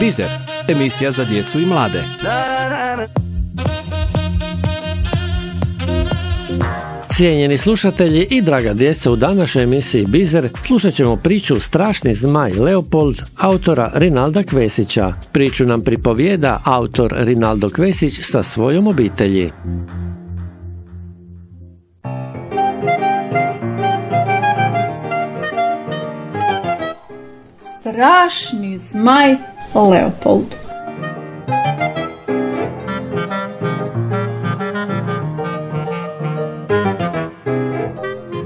Bizer, emisija za djecu i mlade. Cijenjeni slušatelji i draga djeca, u današnjoj emisiji Bizer slušat ćemo priču Strašni zmaj Leopold, autora Rinalda Kvesića. Priču nam pripovijeda autor Rinaldo Kvesić sa svojom obitelji. Strašni zmaj Leopold.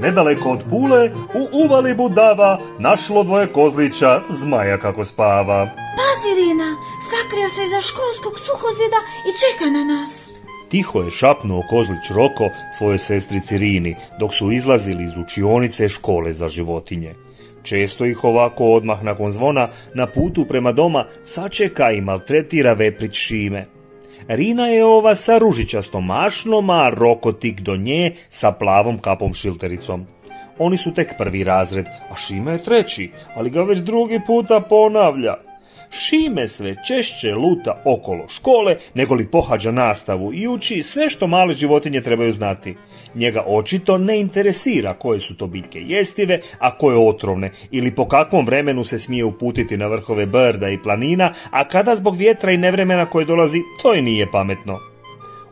Nedaleko od Pule, u uvali Budava, našlo dvoje kozlića, zmaja kako spava. Pazi, Rina, sakrio se iza školskog suhozida i čeka na nas. Tiho je šapnuo kozlić Roko svojoj sestrici Rini, dok su izlazili iz učionice škole za životinje. Često ih ovako odmah nakon zvona na putu prema doma sačeka i maltretira veprić Šime. Rina je ova sa ružičastom mašnom, a Roko tik do nje sa plavom kapom šiltericom. Oni su tek prvi razred, a Šime je treći, ali ga već drugi puta ponavlja. Šime sve češće luta okolo škole, nego li pohađa nastavu i uči sve što male životinje trebaju znati. Njega očito ne interesira koje su to biljke jestive, a koje otrovne, ili po kakvom vremenu se smije uputiti na vrhove brda i planina, a kada zbog vjetra i nevremena koje dolazi, to i nije pametno.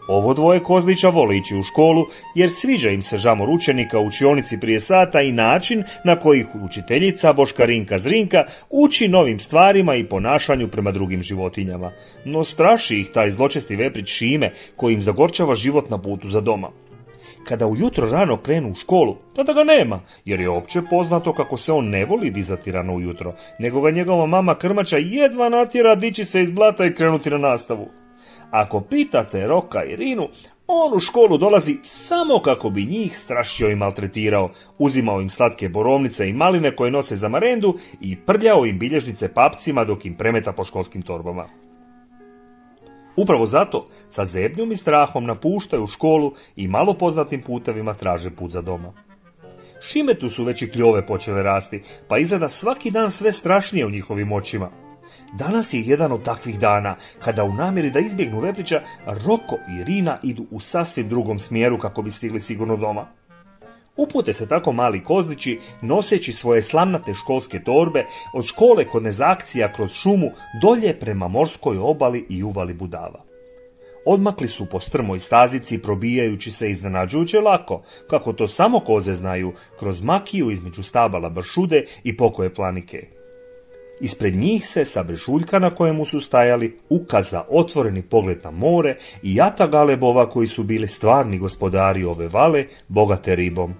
Ovo dvoje kozlića vole ići u školu jer sviđa im se žamor učenika u učionici prije sata i način na koji učiteljica Boškarinka Zrinka uči novim stvarima i ponašanju prema drugim životinjama. No straši ih taj zločesti veprić Šime koji im zagorčava život na putu za doma. Kada ujutro rano krenu u školu, tada ga nema, jer je opće poznato kako se on ne voli dizati rano ujutro, nego ga njegova mama krmača jedva natjera dići se iz blata i krenuti na nastavu. Ako pitate Roka i Rinu, on u školu dolazi samo kako bi njih strašio i maltretirao, uzimao im slatke borovnice i maline koje nose za marendu i prljao im bilježnice papcima dok im premeta po školskim torbama. Upravo zato sa zebnjom i strahom napuštaju školu i malo poznatim putevima traže put za doma. Šimetu su već i kljove počele rasti, pa izgleda svaki dan sve strašnije u njihovim očima. Danas je jedan od takvih dana, kada u namjeri da izbjegnu Veprića, Roko i Rina idu u sasvim drugom smjeru kako bi stigli sigurno doma. Upute se tako mali kozlići, noseći svoje slamnate školske torbe, od škole kod nezakcija kroz šumu, dolje prema morskoj obali i uvali Budava. Odmakli su po strmoj stazici, probijajući se iznenađujuće lako, kako to samo koze znaju, kroz makiju između stabala bršude i pokoje planike. Ispred njih se sa brežuljka na kojemu su stajali ukaza otvoreni pogled na more i jata galebova koji su bili stvarni gospodari ove vale, bogate ribom.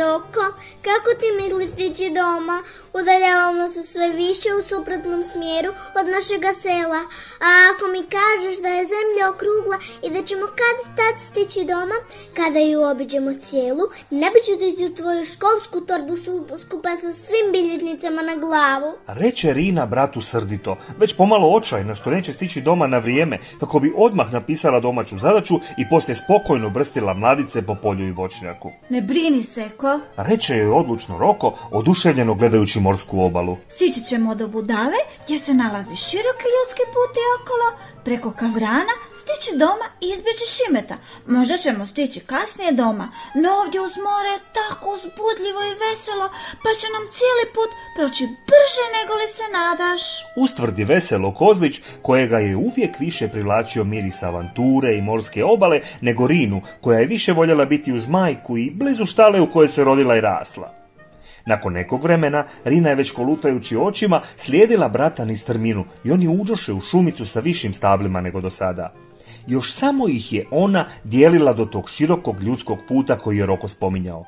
Roko, kako ti misliš stići doma? Udaljavamo se sve više u suprotnom smjeru od našega sela. A ako mi kažeš da je zemlja okrugla i da ćemo kad tad stići doma, kada ju obiđemo cijelu, ne bi ću ti u tvoju školsku torbu skupa sa svim bilježnicama na glavu. Reče Rina bratu srdito, već pomalo očajno što neće stići doma na vrijeme, kako bi odmah napisala domaću zadaću i poslije spokojno brstila mladice po polju i voćnjaku. Ne brini se, ko? Reče joj odlučno Roko, oduševljeno gledajući morsku obalu. Sići ćemo do Budave, gdje se nalazi široki ljudski put i okolo, preko kavrana, stići doma i izbjeći šimeta. Možda ćemo stići kasnije doma, no ovdje uz more je tako uzbudljivo i veselo, pa će nam cijeli put proći brže nego li se nadaš. Ustvrdi veselo Kozlić, kojega je uvijek više privlačio miris avanture i morske obale nego Rinu, koja je više voljela biti uz majku i blizu štale u kojoj se rodila i rasla. Nakon nekog vremena, Rina je već kolutajući očima slijedila brata niz strminu i oni uđoše u šumicu sa višim stablima nego do sada. Još samo ih je ona dijelila do tog širokog ljudskog puta koji je Roko spominjao.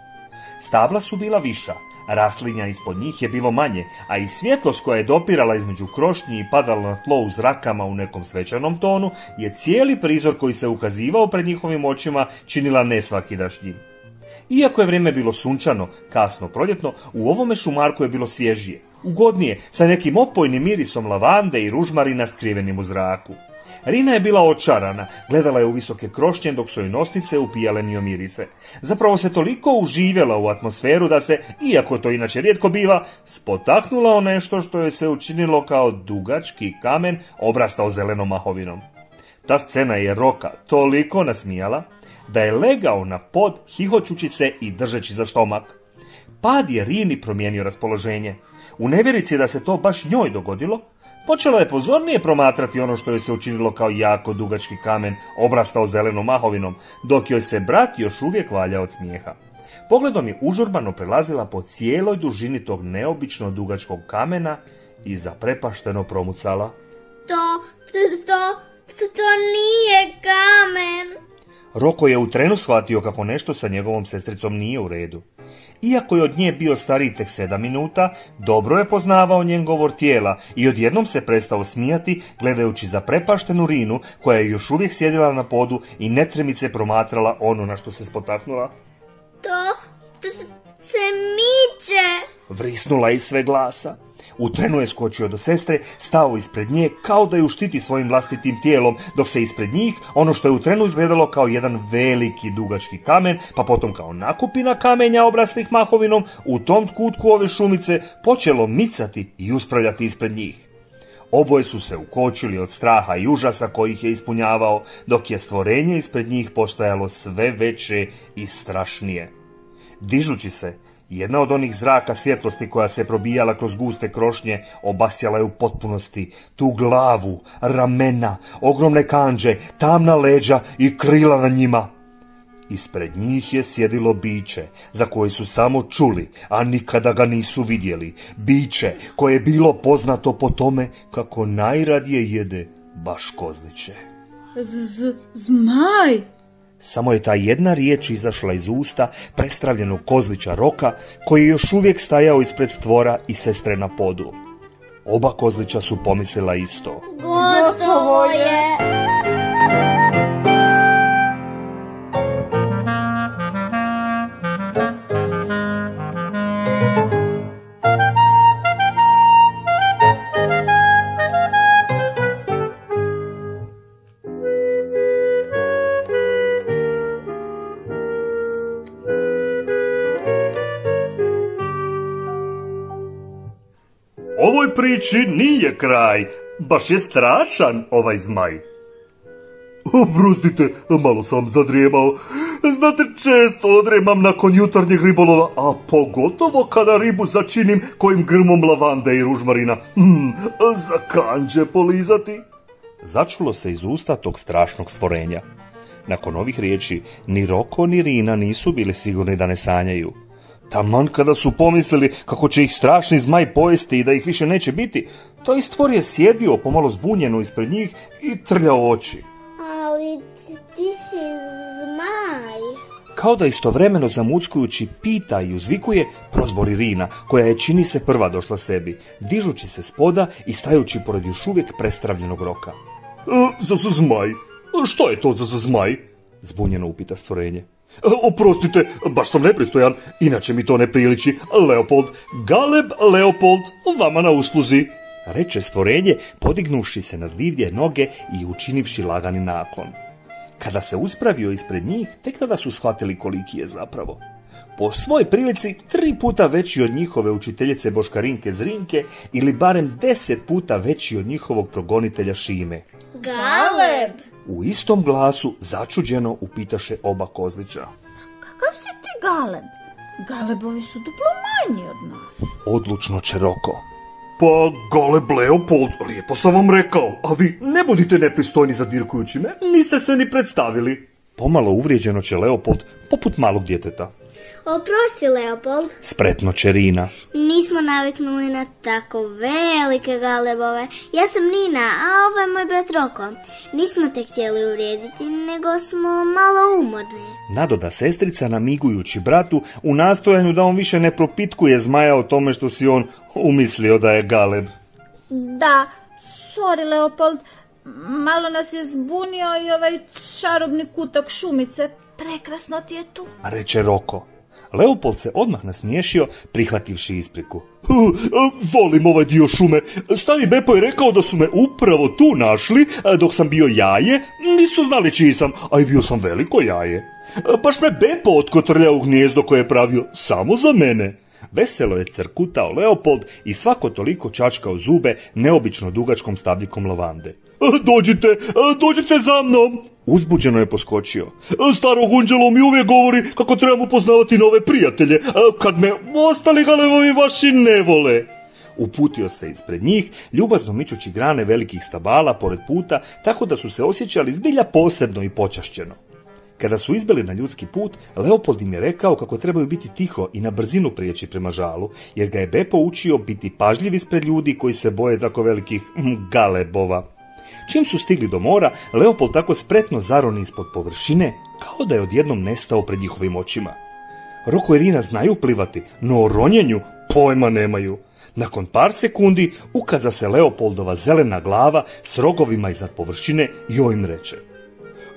Stabla su bila viša, rastlinja ispod njih je bilo manje, a i svjetlost koja je dopirala između krošnji i padala na tlo u zrakama u nekom svečanom tonu je cijeli prizor koji se ukazivao pred njihovim očima činila nesvakidašnjim. Iako je vrijeme bilo sunčano, kasno proljetno, u ovome šumarku je bilo svježije, ugodnije, sa nekim opojnim mirisom lavande i ružmarina skrivenim u zraku. Rina je bila očarana, gledala je u visoke krošnje dok su joj nosnice upijale miomirise. Zapravo se toliko uživjela u atmosferu da se, iako to inače rijetko biva, spotaknula o nešto što je se učinilo kao dugački kamen obrastao zelenom mahovinom. Ta scena je Roka toliko nasmijala da je legao na pod hihoćući se i držeći za stomak. Pad je Rini promijenio raspoloženje. U nevjerici da se to baš njoj dogodilo, počela je pozornije promatrati ono što joj se učinilo kao jako dugački kamen obrastao zelenom mahovinom, dok joj se brat još uvijek valja od smijeha. Pogledom je užurbano prelazila po cijeloj dužini tog neobično dugačkog kamena i zaprepašteno promucala. To, to, to, to, to nije kamen. Roko je u trenu shvatio kako nešto sa njegovom sestricom nije u redu. Iako je od nje bio stariji tek sedam minuta, dobro je poznavao njen govor tijela i odjednom se prestao smijati gledajući za prepaštenu Rinu koja je još uvijek sjedila na podu i netremice promatrala ono na što se spotaknula. To, to se miče. Vrisnula iz sve glasa. U trenu je skočio do sestre, stao ispred nje kao da ju štiti svojim vlastitim tijelom, dok se ispred njih ono što je u trenu izgledalo kao jedan veliki dugački kamen, pa potom kao nakupina kamenja obraslih mahovinom, u tom kutku ove šumice počelo micati i uspravljati ispred njih. Oboje su se ukočili od straha i užasa koji ih je ispunjavao, dok je stvorenje ispred njih postojalo sve veće i strašnije. Dižući se, jedna od onih zraka svjetlosti koja se probijala kroz guste krošnje obasjala je u potpunosti tu glavu, ramena, ogromne kanđe, tamna leđa i krila na njima. Ispred njih je sjedilo biće, za koje su samo čuli, a nikada ga nisu vidjeli. Biće koje je bilo poznato po tome kako najradije jede baš kozliće. Z, zmaj! Samo je ta jedna riječ izašla iz usta prestravljenog kozlića Roka, koji je još uvijek stajao ispred stvora i sestre na podu. Oba kozlića su pomislila isto. Gotovo je. Priči nije kraj, baš je strašan ovaj zmaj. Oprostite, malo sam zadrijemao. Znate, često odremam nakon jutarnjeg ribolova, a pogotovo kada ribu začinim kojim grmom lavande i ružmarina. Hmm, za kanđe polizati. Začulo se iz usta tog strašnog stvorenja. Nakon ovih riječi, ni Roko ni Rina nisu bili sigurni da ne sanjaju. Taman kada su pomislili kako će ih strašni zmaj pojesti i da ih više neće biti, taj stvor je sjedio pomalo zbunjeno ispred njih i trljao oči. Ali ti si zmaj. Kao da istovremeno zamuckujući pita i uzvikuje, prozbori Rina, koja je čini se prva došla sebi, dižući se spoda i stajući pored još uvijek prestravljenog roka. E, za, zmaj? Što je to za zmaj? Zbunjeno upita stvorenje. Oprostite, baš sam nepristojan, inače mi to ne priliči. Leopold, Galeb Leopold, vama na usluzi. Reče stvorenje, podignuvši se na zdivlje noge i učinivši lagani naklon. Kada se uspravio ispred njih, tek tada su shvatili koliki je zapravo. Po svoj prilici tri puta veći od njihove učiteljice Boškarinke Zrinke ili barem deset puta veći od njihovog progonitelja Šime. Galeb. U istom glasu začuđeno upitaše oba kozlića. Kakav si ti galeb? Galebovi su duplo manji od nas. Odlučno će Roko. Pa, Galeb Leopold, lijepo sam vam rekao, a vi ne budite nepristojni zadirkujući me, niste se ni predstavili. Pomalo uvrijeđeno će Leopold, poput malog djeteta. Oprosti, Leopold. Spretno će Rina. Nismo naviknuli na tako velike galebove. Ja sam Nina, a ovo je moj brat Roko. Nismo te htjeli uvrijediti, nego smo malo umorni. Nadoda sestrica namigujući bratu u nastojanju da on više ne propitkuje zmaja o tome što si on umislio da je Galeb. Da, sorry Leopold, malo nas je zbunio i ovaj čarobni kutak šumice. Prekrasno ti je tu. Reče Roko. Leopold se odmah nasmiješio, prihvativši ispriku. Volim ovaj dio šume. Stari Bepo je rekao da su me upravo tu našli, dok sam bio jaje. Nisu znali čiji sam, a i bio sam veliko jaje. Baš me Bepo otkotrlja u gnjezdo koje je pravio samo za mene. Veselo je crkutao Leopold i svako toliko čačkao zube neobično dugačkom stabljikom lavande. Dođite, dođite za mnom! Uzbuđeno je poskočio. Staro Hunđelo mi uvijek govori kako trebamo poznavati nove prijatelje, kad me ostali galevovi vaši ne vole. Uputio se ispred njih, ljubazno mičući grane velikih stabala pored puta, tako da su se osjećali zbilja posebno i počašćeno. Kada su izbili na ljudski put, Leopold im je rekao kako trebaju biti tiho i na brzinu prijeći prema žalu, jer ga je Bepo učio biti pažljiv ispred ljudi koji se boje tako velikih galebova. Čim su stigli do mora, Leopold tako spretno zaroni ispod površine, kao da je odjednom nestao pred njihovim očima. Roko i Rina znaju plivati, no o ronjenju pojma nemaju. Nakon par sekundi ukaza se Leopoldova zelena glava s rogovima iznad površine i o im reče.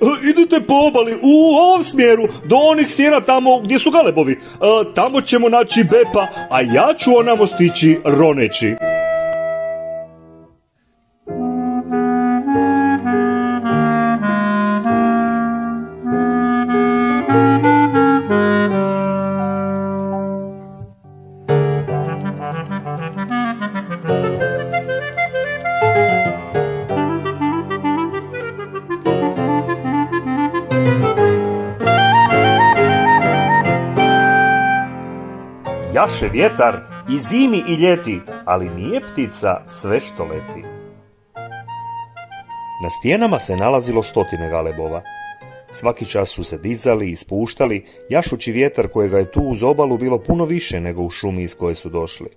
E, idite po obali u ovom smjeru do onih stijena tamo gdje su galebovi. E, tamo ćemo naći Bepa, a ja ću onamo stići roneći. Jaše vjetar i zimi i ljeti, ali nije ptica sve što leti. Na stijenama se nalazilo stotine galebova. Svaki čas su se dizali i spuštali, jašući vjetar kojega je tu uz obalu bilo puno više nego u šumi iz koje su došli.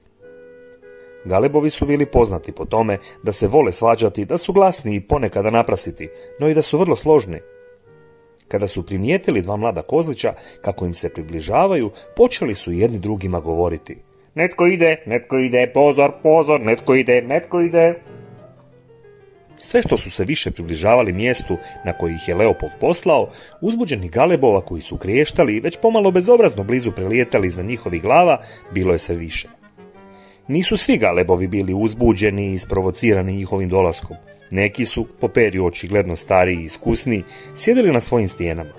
Galebovi su bili poznati po tome da se vole svađati, da su glasni i ponekada naprasiti, no i da su vrlo složni. Kada su primijetili dva mlada kozlića kako im se približavaju, počeli su jedni drugima govoriti. Netko ide, netko ide, pozor, pozor, netko ide, netko ide. Sve što su se više približavali mjestu na koji ih je Leopold poslao, uzbuđeni galebova koji su kriještali i već pomalo bezobrazno blizu prelijetali iza njihovih glava, bilo je sve više. Nisu svi galebovi bili uzbuđeni i isprovocirani njihovim dolaskom. Neki su, po periju očigledno stariji i iskusniji, sjedili na svojim stijenama.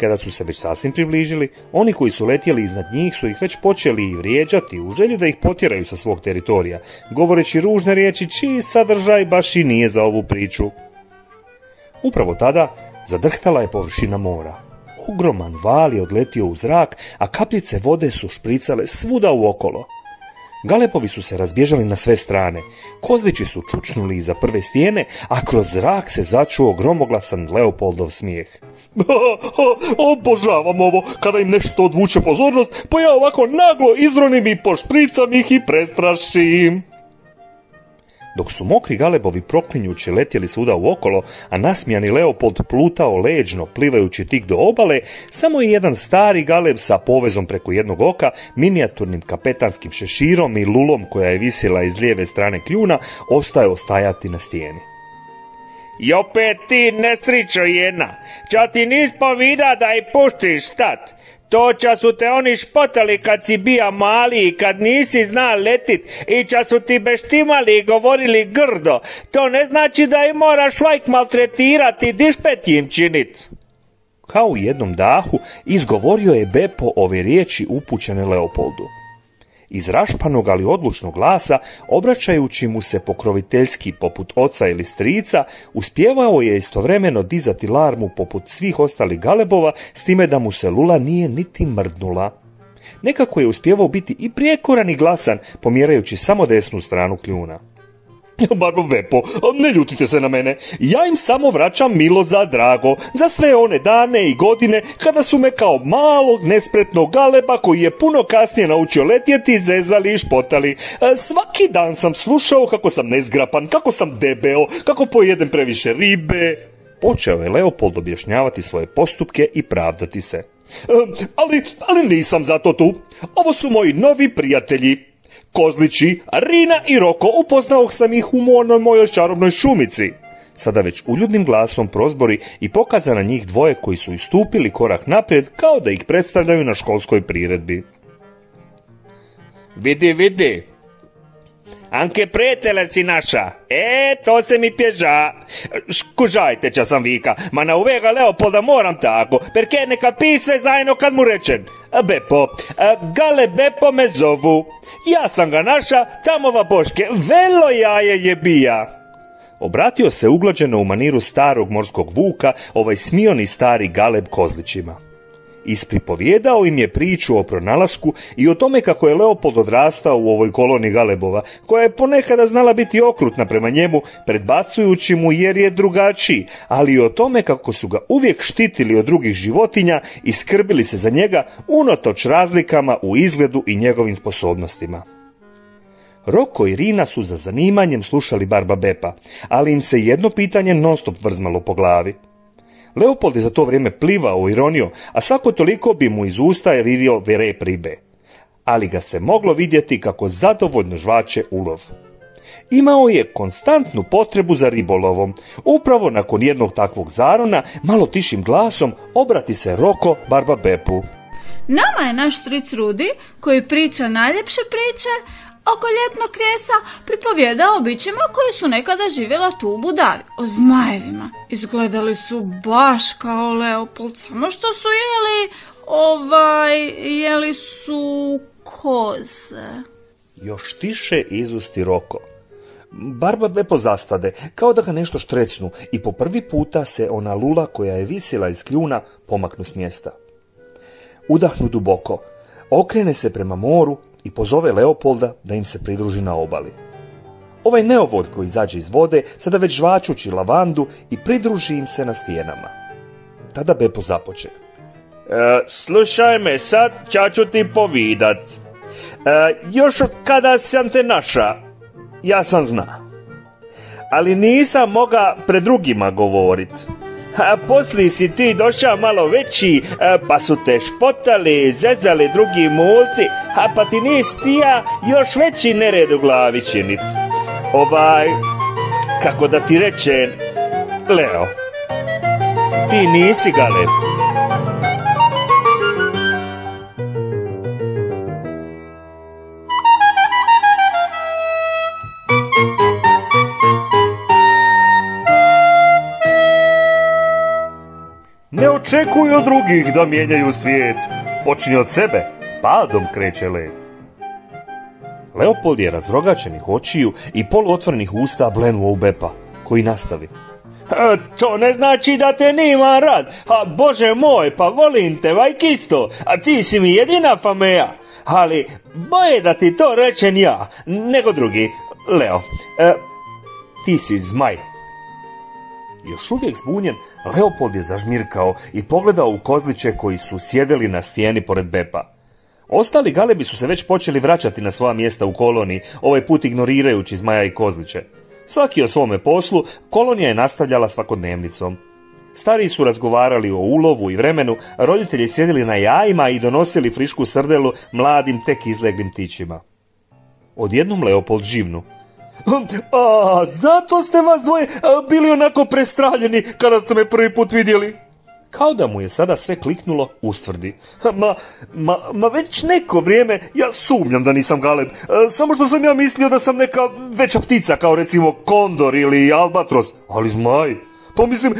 Kada su se već sasvim približili, oni koji su letjeli iznad njih su ih već počeli i vrijeđati u želji da ih potjeraju sa svog teritorija, govoreći ružne riječi čiji sadržaj baš i nije za ovu priču. Upravo tada zadrhtala je površina mora. Ogroman val je odletio u zrak, a kapljice vode su špricale svuda u okolo. Galepovi su se razbježali na sve strane, kozlići su čučnuli iza prve stijene, a kroz zrak se začuo gromoglasan Leopoldov smijeh. Obožavam ovo, kada im nešto odvuče pozornost, pa ja ovako naglo izronim i pošpricam ih i prestrašim. Dok su mokri galebovi proklinjući letjeli svuda u okolo, a nasmijani Leopold plutao leđno plivajući tik do obale, samo je jedan stari galeb sa povezom preko jednog oka, minijaturnim kapetanskim šeširom i lulom koja je visila iz lijeve strane kljuna, ostaje stajati na stijeni. I opet ti nesrićo jedna, ča ti nis povida da i puštiš stat. Toča su te oni špotali kad si bija mali i kad nisi zna letit i ča su ti beštimali i govorili grdo. To ne znači da i moraš vajk maltretirati i dišpet im činit. Kao u jednom dahu izgovorio je Bepo ove riječi upućene Leopoldu iz rašpanog ali odlučnog glasa, obraćajući mu se pokroviteljski poput oca ili strica, uspjevao je istovremeno dizati larmu poput svih ostalih galebova, s time da mu se lula nije niti mrdnula. Nekako je uspjevao biti i prijekoran i glasan, pomjerajući samo desnu stranu kljuna. Barbo Vepo, ne ljutite se na mene. Ja im samo vraćam milo za drago, za sve one dane i godine kada su me kao malog nespretnog galeba koji je puno kasnije naučio letjeti, zezali i špotali. E, svaki dan sam slušao kako sam nezgrapan, kako sam debeo, kako pojedem previše ribe. Počeo je Leopold objašnjavati svoje postupke i pravdati se. E, ali, ali nisam zato tu. Ovo su moji novi prijatelji. Kozlići, Rina i Roko upoznao sam ih u monoj mojoj čarobnoj šumici. sada već uljudnim glasom prozbori i pokaza na njih dvoje koji su istupili korak naprijed kao da ih predstavljaju na školskoj priredbi. Vidi, vidi, Anke pretele si naša, e, to se mi pježa. Škužajte ča sam vika, ma na uvega Leopolda moram tako, perke neka pi sve zajedno kad mu rečen. Bepo, Gale Bepo me zovu, ja sam ga naša, tamova boške, velo jaje je bija. Obratio se uglađeno u maniru starog morskog vuka ovaj smioni stari Galeb Kozlićima. Ispripovjedao im je priču o pronalasku i o tome kako je Leopold odrastao u ovoj koloni Galebova, koja je ponekada znala biti okrutna prema njemu, predbacujući mu jer je drugačiji, ali i o tome kako su ga uvijek štitili od drugih životinja i skrbili se za njega unatoč razlikama u izgledu i njegovim sposobnostima. Roko i Rina su za zanimanjem slušali Barba Bepa, ali im se jedno pitanje non-stop vrzmalo po glavi. Leopold je za to vrijeme plivao ironio, a svako toliko bi mu iz usta je vidio rep ribe. Ali ga se moglo vidjeti kako zadovoljno žvače ulov. Imao je konstantnu potrebu za ribolovom. Upravo nakon jednog takvog zarona, malo tišim glasom, obrati se Roko Barba Bepu. Nama je naš stric Rudi, koji priča najljepše priče, oko ljetnog kresa pripovjeda o bićima koji su nekada živjela tu u Budavi, o zmajevima. Izgledali su baš kao Leopold, samo što su jeli, ovaj, jeli su koze. Još tiše izusti Roko. Barba Bepo zastade, kao da ga nešto štrecnu i po prvi puta se ona lula koja je visila iz kljuna pomaknu s mjesta. Udahnu duboko, okrene se prema moru i pozove Leopolda da im se pridruži na obali. Ovaj neovod koji izađe iz vode sada već žvačući lavandu i pridruži im se na stijenama. Tada Bepo započe. E, slušaj me, sad ću ti povidat. E, još od kada sam te naša, ja sam zna. Ali nisam moga pred drugima govorit. A si ti došao malo veći, pa su te špotali, zezali drugi mulci, a pa ti nisi tija još veći nered u glavi. Ovaj, kako da ti rečem, Leo, ti nisi galeb. Očekuj od drugih da mijenjaju svijet. Počni od sebe, padom kreće let. Leopold je razrogačenih očiju i poluotvorenih usta blenuo u Bepa, koji nastavi. E, to ne znači da te nima rad. A bože moj, pa volim te, vajkisto, a ti si mi jedina fameja. Ali boje da ti to rečen ja, nego drugi. Leo, e, ti si zmaj, još uvijek zbunjen, Leopold je zažmirkao i pogledao u kozliće koji su sjedeli na stijeni pored Bepa. Ostali galebi su se već počeli vraćati na svoja mjesta u koloniji, ovaj put ignorirajući zmaja i kozliće. Svaki o svome poslu, kolonija je nastavljala svakodnevnicom. Stariji su razgovarali o ulovu i vremenu, roditelji sjedili na jajima i donosili frišku srdelu mladim tek izleglim tićima. Odjednom Leopold živnu. A, zato ste vas dvoje bili onako prestraljeni kada ste me prvi put vidjeli. Kao da mu je sada sve kliknulo, ustvrdi. Ma, ma, ma već neko vrijeme ja sumnjam da nisam galeb. Samo što sam ja mislio da sam neka veća ptica kao recimo kondor ili albatros. Ali zmaj, pa mislim,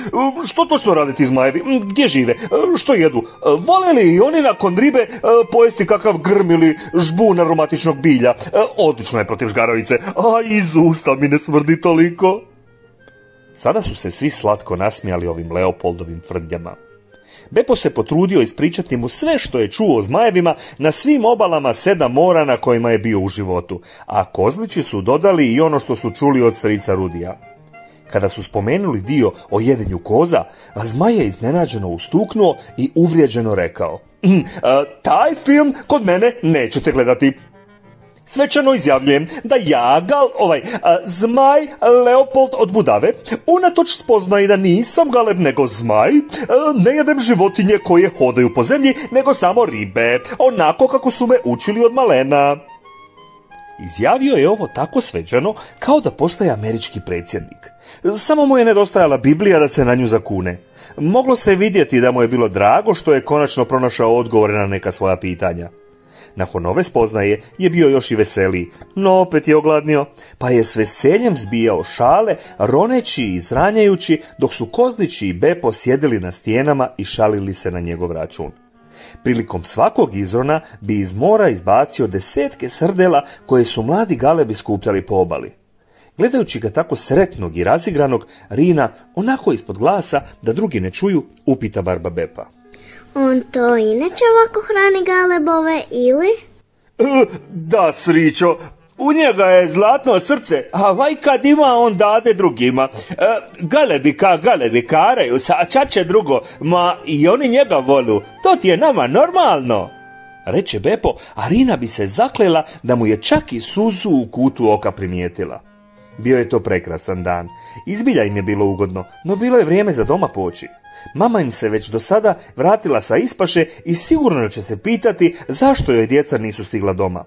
što točno rade ti zmajevi? Gdje žive? Što jedu? Vole li i oni nakon ribe e, pojesti kakav grm ili žbun aromatičnog bilja? E, odlično je protiv žgaravice, a iz usta mi ne smrdi toliko. Sada su se svi slatko nasmijali ovim Leopoldovim tvrdnjama. Bepo se potrudio ispričati mu sve što je čuo o zmajevima na svim obalama sedam mora na kojima je bio u životu, a kozlići su dodali i ono što su čuli od strica Rudija. Kada su spomenuli dio o jedenju koza, Zmaj je iznenađeno ustuknuo i uvrijeđeno rekao hm, Taj film kod mene nećete gledati. Svečano izjavljujem da ja, gal, ovaj, zmaj Leopold od Budave, unatoč spoznaji da nisam galeb nego zmaj, ne jedem životinje koje hodaju po zemlji, nego samo ribe, onako kako su me učili od malena. Izjavio je ovo tako sveđano kao da postaje američki predsjednik. Samo mu je nedostajala Biblija da se na nju zakune. Moglo se vidjeti da mu je bilo drago što je konačno pronašao odgovore na neka svoja pitanja. Nakon ove spoznaje je bio još i veseliji, no opet je ogladnio, pa je s veseljem zbijao šale, roneći i zranjajući, dok su Kozlići i Bepo sjedili na stijenama i šalili se na njegov račun. Prilikom svakog izrona bi iz mora izbacio desetke srdela koje su mladi galebi skupljali po obali. Gledajući ga tako sretnog i razigranog, Rina, onako ispod glasa, da drugi ne čuju, upita Barba Bepa. On to inače ovako hrani galebove ili? E, Da, Srićo, u njega je zlatno srce, a vaj kad ima on dade drugima. E, galebi ka galebi karaju, a ča će drugo, ma i oni njega volu, to ti je nama normalno. Reče Bepo, a Rina bi se zaklela da mu je čak i suzu u kutu oka primijetila. Bio je to prekrasan dan. Izbilja im je bilo ugodno, no bilo je vrijeme za doma poći. Mama im se već do sada vratila sa ispaše i sigurno će se pitati zašto joj djeca nisu stigla doma.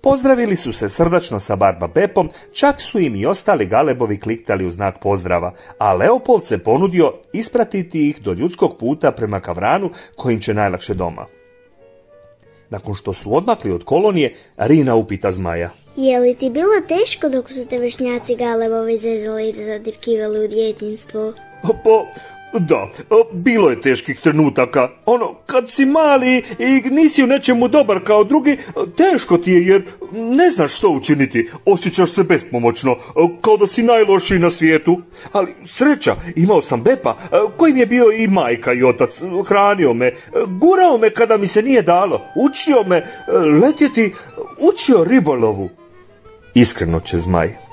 Pozdravili su se srdačno sa Barba Bepom, čak su im i ostali galebovi kliktali u znak pozdrava, a Leopold se ponudio ispratiti ih do ljudskog puta prema kavranu kojim će najlakše doma. Nakon što su odmakli od kolonije, Rina upita zmaja. Je li ti bilo teško dok su te vršnjaci galebovi zezali i zadirkivali u djetinstvu? Pa, da, bilo je teških trenutaka. Ono, kad si mali i nisi u nečemu dobar kao drugi, teško ti je jer ne znaš što učiniti. Osjećaš se bespomoćno, kao da si najlošiji na svijetu. Ali sreća, imao sam Bepa, koji mi je bio i majka i otac. Hranio me, gurao me kada mi se nije dalo. Učio me letjeti, učio ribolovu. Iskreno će zmaj.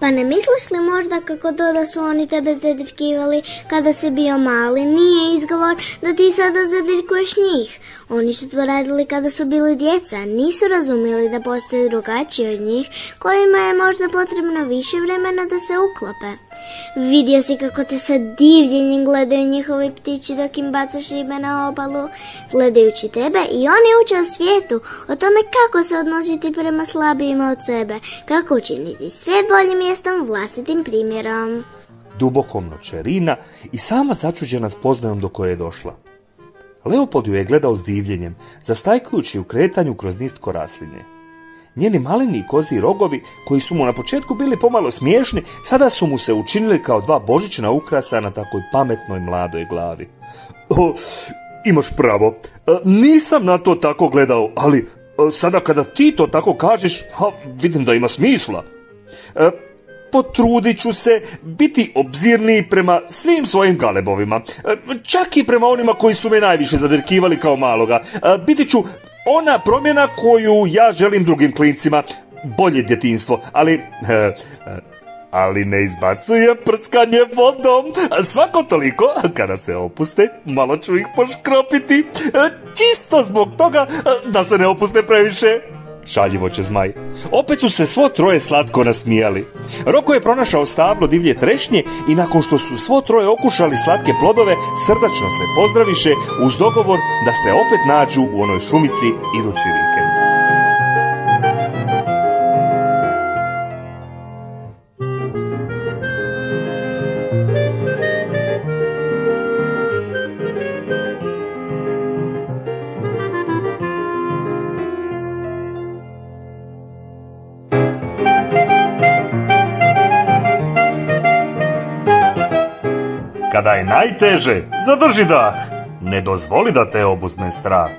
Pa ne misliš li možda kako to da su oni tebe zadirkivali kada si bio mali? Nije izgovor da ti sada zadirkuješ njih. Oni su to radili kada su bili djeca, nisu razumjeli da postoje drugačiji od njih, kojima je možda potrebno više vremena da se uklope. Vidio si kako te sa divljenjem gledaju njihovi ptići dok im bacaš ribe na obalu, gledajući tebe i oni uče o svijetu, o tome kako se odnositi prema slabijima od sebe, kako učiniti svijet boljim mjestom vlastitim primjerom. Dubokom noće Rina i sama začuđena spoznajom do koje je došla. Leopold ju je gledao s divljenjem, zastajkujući u kretanju kroz nistko raslinje. Njeni maleni i kozi rogovi, koji su mu na početku bili pomalo smiješni, sada su mu se učinili kao dva božićna ukrasa na takoj pametnoj mladoj glavi. O, imaš pravo, E, nisam na to tako gledao, ali e, sada kada ti to tako kažeš, vidim da ima smisla. Potrudit ću se biti obzirniji prema svim svojim galebovima, E, čak i prema onima koji su me najviše zadirkivali kao maloga. E, Biti ću ona promjena koju ja želim drugim klincima, bolje djetinstvo, ali... e, ali ne izbacuje prskanje vodom. Svako toliko, kada se opuste, malo ću ih poškropiti. Čisto zbog toga da se ne opuste previše. Šaljivo će zmaj. Opet su se svo troje slatko nasmijali. Roko je pronašao stablo divlje trešnje i nakon što su svo troje okušali slatke plodove, srdačno se pozdraviše uz dogovor da se opet nađu u onoj šumici idući vikend. Kada je najteže, zadrži dah. Ne dozvoli da te obuzme strah.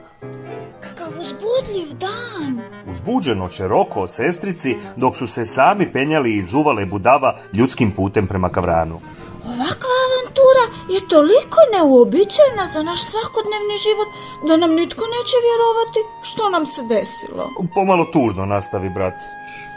Kakav uzbudljiv dan. Uzbuđeno će Roko sestrici dok su se sami penjali iz uvale budava ljudskim putem prema kavranu. Ovakva avantura je toliko neuobičajena za naš svakodnevni život da nam nitko neće vjerovati što nam se desilo. Pomalo tužno nastavi brat.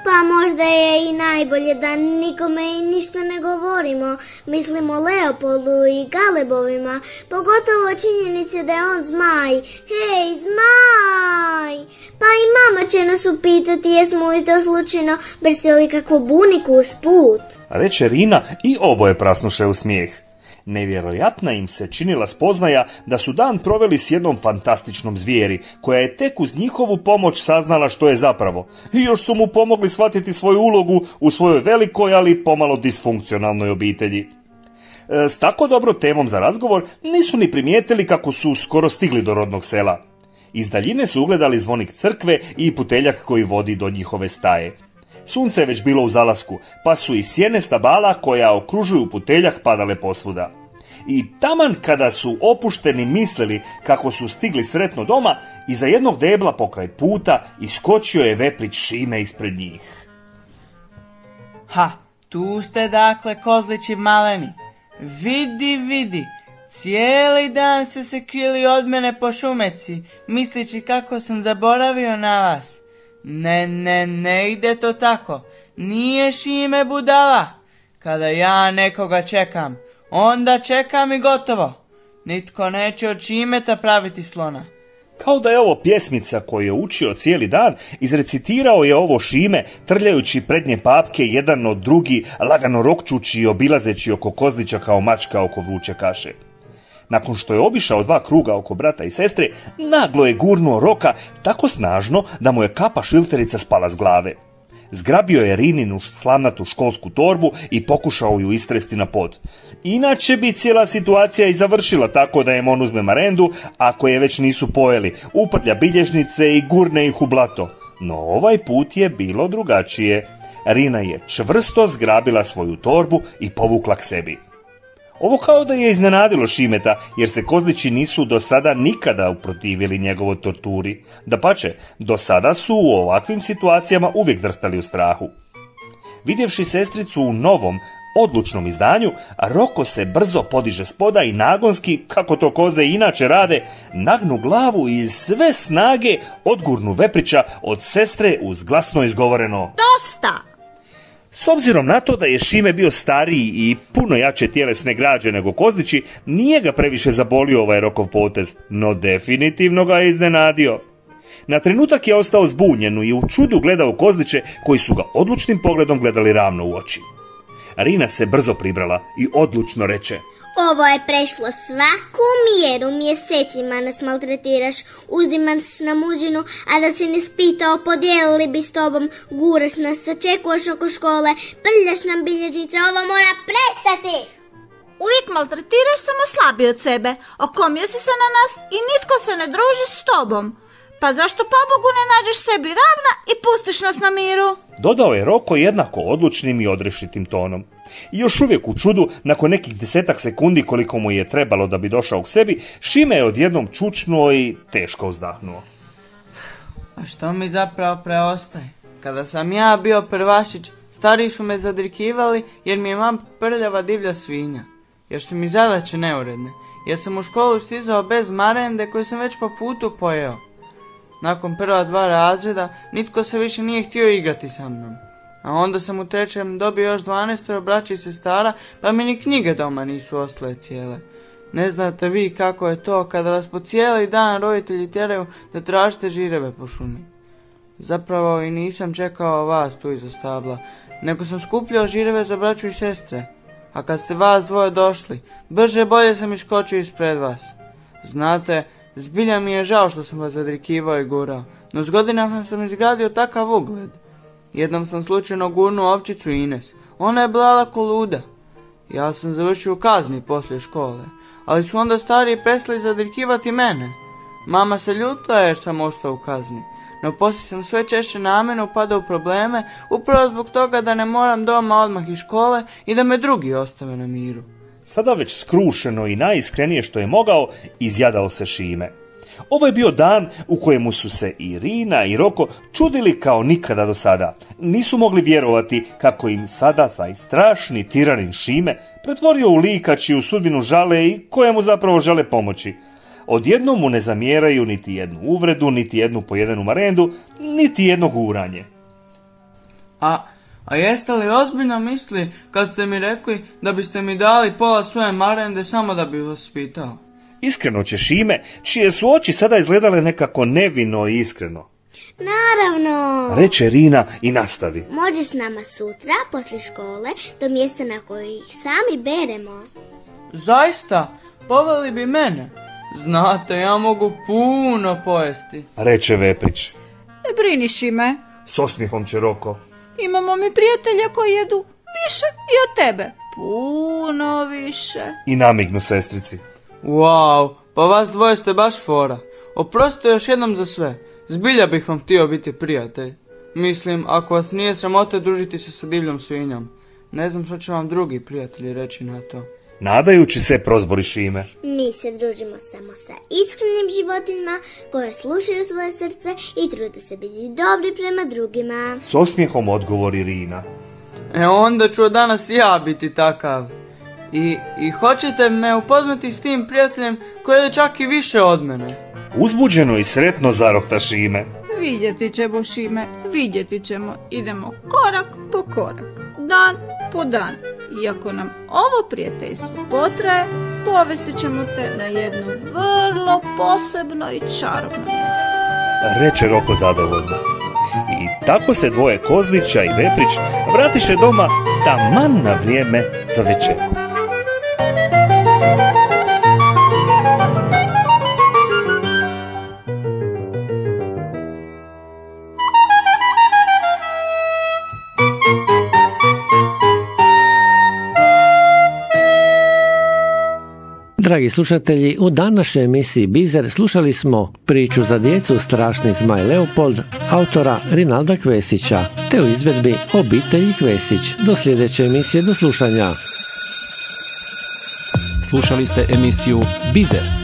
Pa možda je i najbolje da nikome i ništa ne govorimo. Mislimo Leopoldu i Galebovima, pogotovo činjenice da je on zmaj. Hej, zmaj! Pa i mama će nas upitati jesmo li to slučajno brstili kakvu buniku uz put. Reče Rina i oboje prasnuše u smijeh. Nevjerojatna im se činila spoznaja da su dan proveli s jednom fantastičnom zvijeri, koja je tek uz njihovu pomoć saznala što je zapravo. I još su mu pomogli shvatiti svoju ulogu u svojoj velikoj, ali pomalo disfunkcionalnoj obitelji. E, s tako dobro temom za razgovor nisu ni primijetili kako su skoro stigli do rodnog sela. Iz daljine su ugledali zvonik crkve i puteljak koji vodi do njihove staje. Sunce je već bilo u zalasku, pa su i sjene stabala koja okružuju puteljak padale posvuda. I taman kada su opušteni mislili kako su stigli sretno doma, iza jednog debla pokraj puta iskočio je veprić šime ispred njih. Ha, tu ste dakle kozlići maleni. Vidi, vidi, cijeli dan ste se krili od mene po šumeci, mislići kako sam zaboravio na vas. Ne, ne, ne ide to tako. Nije šime budala. Kada ja nekoga čekam, onda čekam i gotovo. Nitko neće od šimeta praviti slona. Kao da je ovo pjesmica koju je učio cijeli dan, izrecitirao je ovo šime, trljajući prednje papke jedan od drugi, lagano rokčući i obilazeći oko kozlića kao mačka oko vruće kaše. Nakon što je obišao dva kruga oko brata i sestre, naglo je gurnuo roka tako snažno da mu je kapa šilterica spala s glave. Zgrabio je Rininu slavnatu školsku torbu i pokušao ju istresti na pod. Inače bi cijela situacija i završila tako da im on uzme marendu, ako je već nisu pojeli, uprlja bilježnice i gurne ih u blato. No ovaj put je bilo drugačije. Rina je čvrsto zgrabila svoju torbu i povukla k sebi. Ovo kao da je iznenadilo Šimeta, jer se kozlići nisu do sada nikada uprotivili njegovoj torturi. Da pače, do sada su u ovakvim situacijama uvijek drhtali u strahu. Vidjevši sestricu u novom, odlučnom izdanju, Roko se brzo podiže spoda i nagonski, kako to koze inače rade, nagnu glavu i sve snage odgurnu Veprića od sestre uz glasno izgovoreno Dosta! S obzirom na to da je Šime bio stariji i puno jače tjelesne građe nego Kozlići, nije ga previše zabolio ovaj rokov potez, no definitivno ga je iznenadio. Na trenutak je ostao zbunjen i u čudu gledao Kozliće koji su ga odlučnim pogledom gledali ravno u oči. Rina se brzo pribrala i odlučno reče ovo je prešlo svaku mjeru, mjesecima nas maltretiraš, uzimaš na mužinu, a da si ne spitao, podijelili bi s tobom, guraš nas, sačekuješ oko škole, prljaš nam bilježnice, ovo mora prestati! Uvijek maltretiraš samo slabiji od sebe, okomio si se na nas i nitko se ne druži s tobom. Pa zašto pobogu ne nađeš sebi ravna i pustiš nas na miru? Dodao je Roko jednako odlučnim i odrešitim tonom. I još uvijek u čudu, nakon nekih desetak sekundi koliko mu je trebalo da bi došao k sebi, Šime je odjednom čučnuo i teško uzdahnuo. A što mi zapravo preostaje? Kada sam ja bio prvašić, stari su me zadrikivali jer mi je mam prljava divlja svinja. Jer su mi zadaće neuredne. Jer sam u školu stizao bez marende koju sam već po putu pojeo. Nakon prva dva razreda nitko se više nije htio igrati sa mnom. A onda sam u trećem dobio još dvanaestoro braći se stara, pa mi ni knjige doma nisu ostale cijele. Ne znate vi kako je to kada vas po cijeli dan roditelji tjeraju da tražite žireve po šumi. Zapravo i nisam čekao vas tu iza stabla, nego sam skupljao žireve za braću i sestre. A kad ste vas dvoje došli, brže bolje sam iskočio ispred vas. Znate, zbilja mi je žao što sam vas zadrikivao i gurao, no s godinama sam izgradio takav ugled. Jednom sam slučajno gurnuo ovčicu Ines. Ona je blala ko luda. Ja sam završio kazni poslije škole, ali su onda stariji presli zadrikivati mene. Mama se ljutila jer sam ostao u kazni, no poslije sam sve češće na mene upadao u probleme, upravo zbog toga da ne moram doma odmah iz škole i da me drugi ostave na miru. Sada već skrušeno i najiskrenije što je mogao, izjadao se Šime. Ovo je bio dan u kojemu su se i Rina i Roko čudili kao nikada do sada. Nisu mogli vjerovati kako im sada taj strašni tiranin Šime pretvorio u lika čiju sudbinu žale i kojemu zapravo žele pomoći. Odjednom mu ne zamjeraju niti jednu uvredu, niti jednu pojedenu marendu, niti jedno guranje. A, a jeste li ozbiljno misli kad ste mi rekli da biste mi dali pola svoje marende samo da bi vas pitao? Iskreno će Šime, čije su oči sada izgledale nekako nevino i iskreno. Naravno. Reče Rina i nastavi. Možeš s nama sutra, poslije škole, do mjesta na koje ih sami beremo. Zaista, poveli bi mene. Znate, ja mogu puno pojesti. Reče Veprić. Ne brini Šime, S osmihom će Roko. imamo mi prijatelja koji jedu više i od tebe. Puno više. I namignu sestrici. Wow, pa vas dvoje ste baš fora. Oprostite još jednom za sve. Zbilja bih vam htio biti prijatelj. Mislim, ako vas nije sramote družiti se sa divljom svinjom. Ne znam što će vam drugi prijatelji reći na to. Nadajući se prozbori Šime. Mi se družimo samo sa iskrenim životinjama koje slušaju svoje srce i trude se biti dobri prema drugima. S osmijehom odgovori Rina. E onda ću danas ja biti takav. I, I hoćete me upoznati s tim prijateljem koji je čak i više od mene. Uzbuđeno i sretno zarokta Šime. Vidjeti ćemo Šime, vidjeti ćemo. Idemo korak po korak, dan po dan. Iako nam ovo prijateljstvo potraje, povesti ćemo te na jedno vrlo posebno i čarobno mjesto. Reče Roko zadovoljno. I tako se dvoje Kozlića i Veprić vratiše doma taman na vrijeme za večeru. Dragi slušatelji, u današnjoj emisiji Bizer slušali smo priču za djecu Strašni zmaj Leopold, autora Rinalda Kvesića, te u izvedbi Obitelji Kvesić. Do sljedeće emisije, do slušanja. Slušali ste emisiju Bizer.